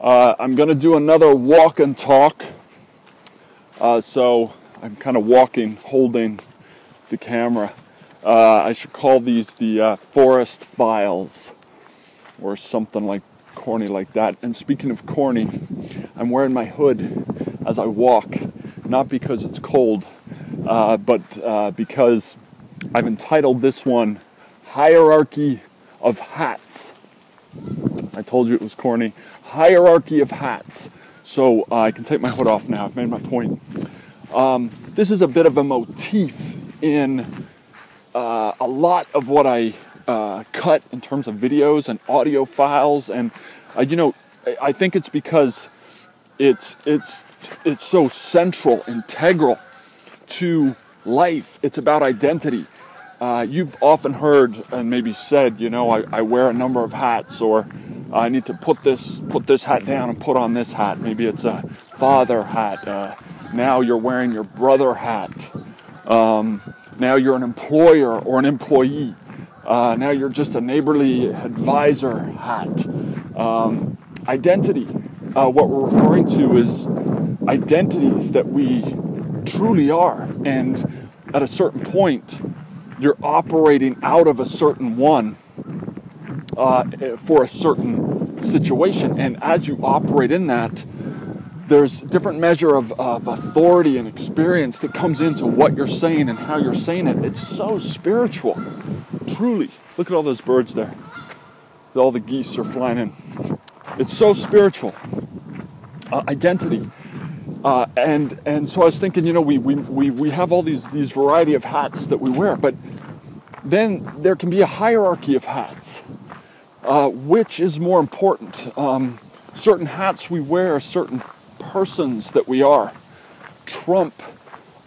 Uh, I'm going to do another walk and talk. Uh, so I'm kind of walking, holding the camera. Uh, I should call these the uh, forest files or something like corny like that. And speaking of corny, I'm wearing my hood as I walk, not because it's cold, uh, but uh, because I've entitled this one Hierarchy of Hats. I told you it was corny. Hierarchy of Hats. So uh, I can take my hood off now. I've made my point. Um, this is a bit of a motif in uh, a lot of what I uh, cut in terms of videos and audio files, and uh, you know, I think it's because it's it's it's so central, integral to life. It's about identity. Uh, you've often heard and maybe said, you know, I, I, wear a number of hats, or I need to put this put this hat down and put on this hat. Maybe it's a father hat. Uh, now you're wearing your brother hat. Um, now you're an employer or an employee. Uh, now you're just a neighborly advisor hat. Um, identity. Uh, what we're referring to is identities that we truly are. And at a certain point, you're operating out of a certain one uh, for a certain situation. And as you operate in that, there's different measure of, of authority and experience that comes into what you're saying and how you're saying it. It's so spiritual, truly. Look at all those birds there. All the geese are flying in. It's so spiritual. Uh, identity. Uh, and and so I was thinking, you know, we, we, we, we have all these these variety of hats that we wear, but then there can be a hierarchy of hats. Uh, which is more important? Um, certain hats we wear, certain persons that we are trump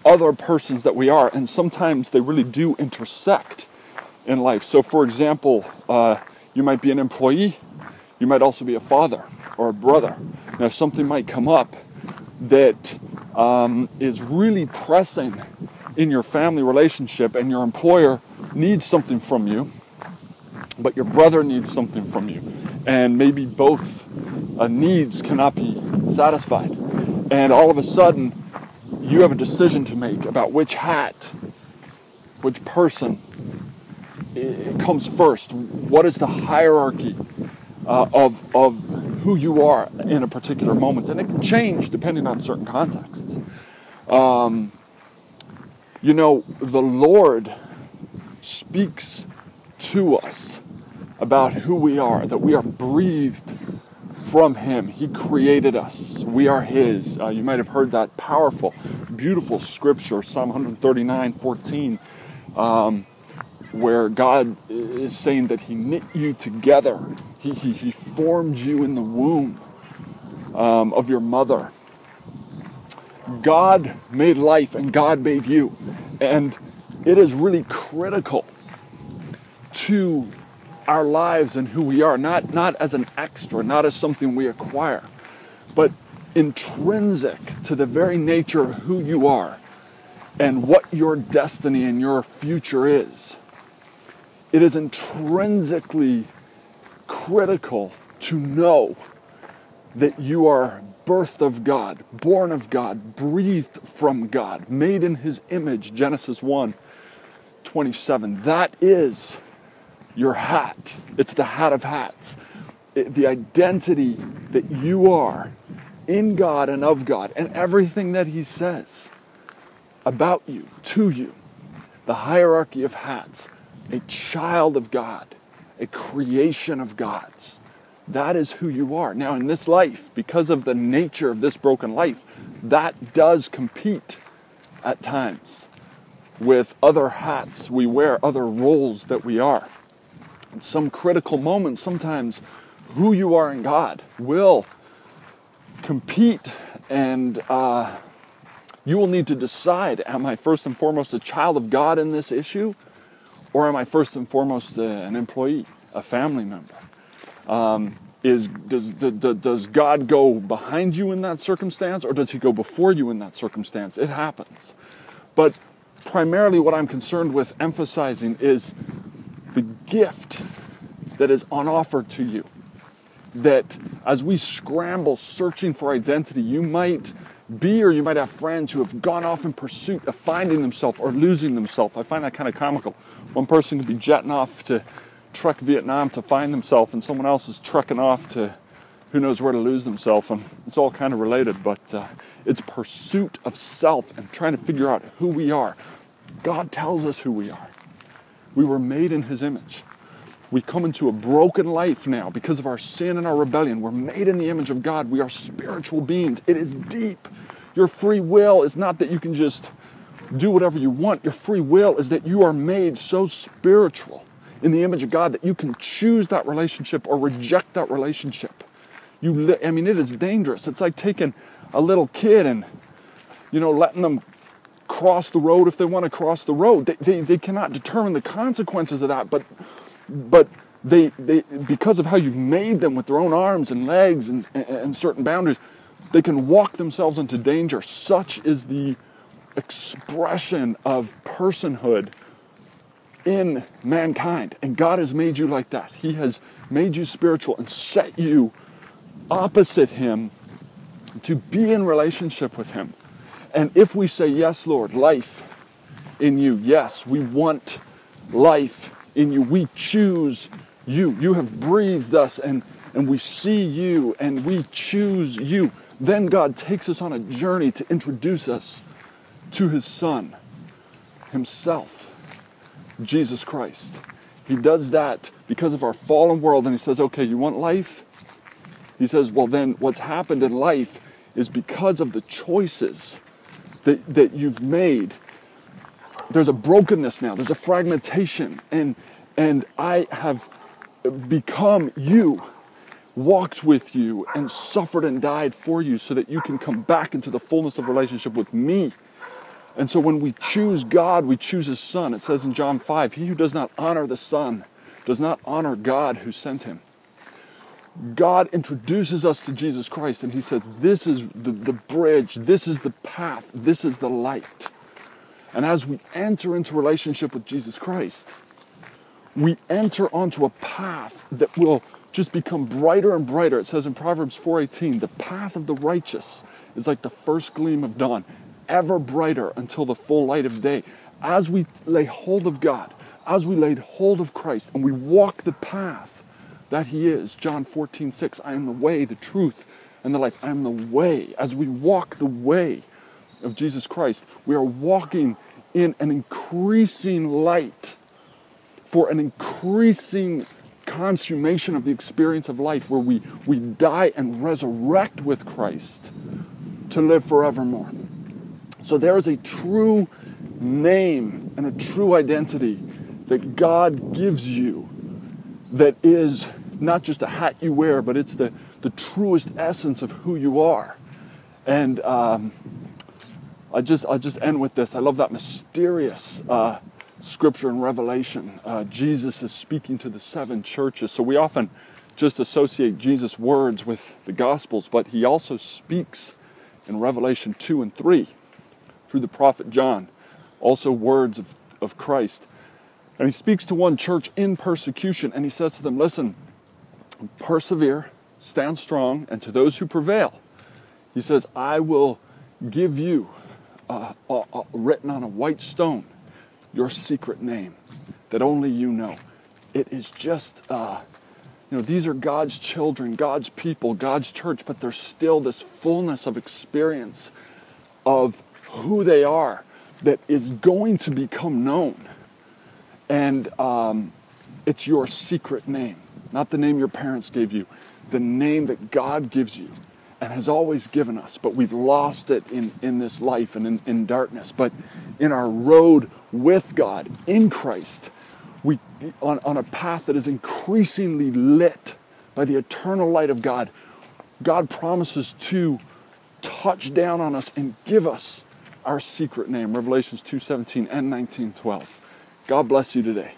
other persons that we are, and sometimes they really do intersect in life. So, for example, uh, you might be an employee, you might also be a father or a brother. Now, something might come up that um, is really pressing in your family relationship, and your employer needs something from you, but your brother needs something from you, and maybe both uh, needs cannot be satisfied. And all of a sudden, you have a decision to make about which hat, which person it comes first. What is the hierarchy uh, of, of who you are in a particular moment? And it can change depending on certain contexts. Um, you know, the Lord speaks to us about who we are, that we are breathed from Him. He created us. We are His. Uh, you might have heard that powerful, beautiful scripture, Psalm 139 14, um, where God is saying that He knit you together, He, he, he formed you in the womb um, of your mother. God made life and God made you. And it is really critical to our lives and who we are, not, not as an extra, not as something we acquire, but intrinsic to the very nature of who you are and what your destiny and your future is. It is intrinsically critical to know that you are birthed of God, born of God, breathed from God, made in His image, Genesis 1 27. That is your hat. It's the hat of hats. It, the identity that you are in God and of God, and everything that He says about you, to you. The hierarchy of hats. A child of God, a creation of God's. That is who you are. Now, in this life, because of the nature of this broken life, that does compete at times with other hats we wear, other roles that we are. In some critical moments, sometimes who you are in God will compete, and uh, you will need to decide am I first and foremost a child of God in this issue, or am I first and foremost uh, an employee, a family member? Um, is does, does God go behind you in that circumstance or does he go before you in that circumstance? It happens. But primarily what I'm concerned with emphasizing is the gift that is on offer to you. that as we scramble searching for identity, you might be or you might have friends who have gone off in pursuit of finding themselves or losing themselves. I find that kind of comical. One person could be jetting off to trek Vietnam to find themselves, and someone else is trekking off to who knows where to lose themselves. And it's all kind of related, but uh, it's pursuit of self and trying to figure out who we are. God tells us who we are. We were made in His image. We come into a broken life now because of our sin and our rebellion. We're made in the image of God. We are spiritual beings. It is deep. Your free will is not that you can just do whatever you want. Your free will is that you are made so spiritual in the image of God that you can choose that relationship or reject that relationship. You, li- I mean, it is dangerous. It's like taking a little kid and, you know, letting them cross the road if they want to cross the road. They, they, they cannot determine the consequences of that, but but they, they because of how you've made them with their own arms and legs and, and, and certain boundaries, they can walk themselves into danger. Such is the expression of personhood in mankind. And God has made you like that. He has made you spiritual and set you opposite Him to be in relationship with Him. And if we say, Yes, Lord, life in you, yes, we want life in you. We choose you. You have breathed us and, and we see you and we choose you. Then God takes us on a journey to introduce us to his son, himself, Jesus Christ. He does that because of our fallen world and he says, okay, you want life? He says, well, then what's happened in life is because of the choices that, that you've made there's a brokenness now, there's a fragmentation, and and I have become you, walked with you, and suffered and died for you so that you can come back into the fullness of relationship with me. And so when we choose God, we choose His Son. It says in John 5 He who does not honor the Son does not honor God who sent Him. God introduces us to Jesus Christ and He says, This is the, the bridge, this is the path, this is the light. And as we enter into relationship with Jesus Christ, we enter onto a path that will just become brighter and brighter. It says in Proverbs 4:18, "The path of the righteous is like the first gleam of dawn, ever brighter until the full light of day." As we lay hold of God, as we laid hold of Christ and we walk the path that he is, John 14:6, "I am the way, the truth, and the life. I am the way." As we walk the way of Jesus Christ, we are walking in an increasing light for an increasing consummation of the experience of life where we, we die and resurrect with Christ to live forevermore. So there is a true name and a true identity that God gives you that is not just a hat you wear, but it's the, the truest essence of who you are. And um, I just I just end with this. I love that mysterious uh, scripture in Revelation. Uh, Jesus is speaking to the seven churches. So we often just associate Jesus' words with the Gospels, but he also speaks in Revelation 2 and 3 through the prophet John, also words of, of Christ. And he speaks to one church in persecution, and he says to them, Listen, persevere, stand strong, and to those who prevail, he says, I will give you uh, uh, uh, written on a white stone your secret name that only you know. It is just, you know, these are God's children, God's people, God's church, but there's still this fullness of experience of who they are that is going to become known. And um, it's your secret name, not the name your parents gave you, the name that God gives you and has always given us, but we've lost it in, in this life and in, in darkness. But in our road with God, in Christ, we on, on a path that is increasingly lit by the eternal light of God, God promises to touch down on us and give us our secret name, Revelations 2:17 and 19:12. God bless you today.